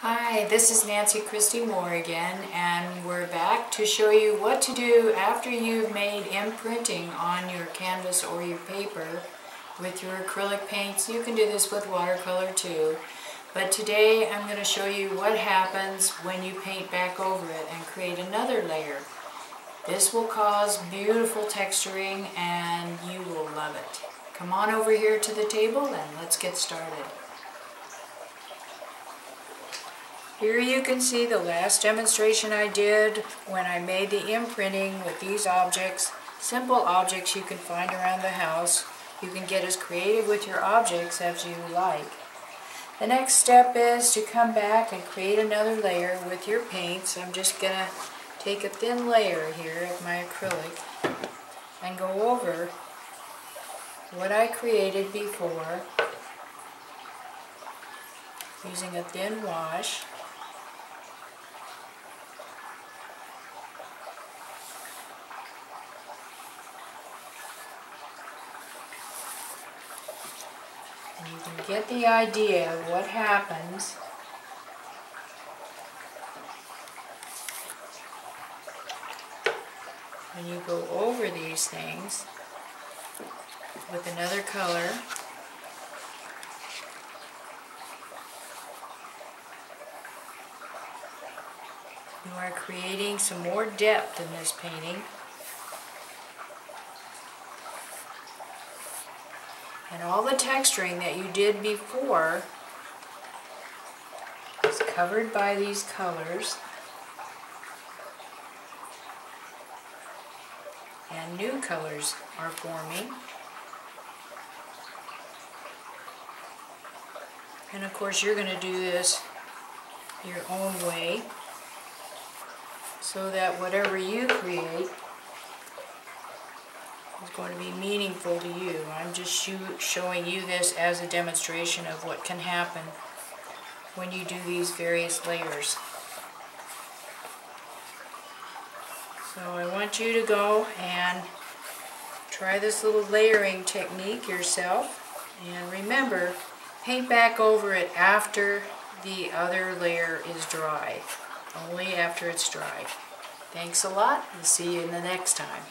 Hi, this is Nancy Christy-Moore again, and we're back to show you what to do after you've made imprinting on your canvas or your paper with your acrylic paints. You can do this with watercolor too, but today I'm going to show you what happens when you paint back over it and create another layer. This will cause beautiful texturing and you will love it. Come on over here to the table and let's get started. Here you can see the last demonstration I did when I made the imprinting with these objects. Simple objects you can find around the house. You can get as creative with your objects as you like. The next step is to come back and create another layer with your paints. I'm just going to take a thin layer here of my acrylic and go over what I created before using a thin wash. And you can get the idea of what happens when you go over these things with another color. You are creating some more depth in this painting. And all the texturing that you did before is covered by these colors. And new colors are forming. And of course you're going to do this your own way so that whatever you create is going to be meaningful to you. I'm just showing you this as a demonstration of what can happen when you do these various layers. So I want you to go and try this little layering technique yourself. And remember, paint back over it after the other layer is dry. Only after it's dry. Thanks a lot and see you in the next time.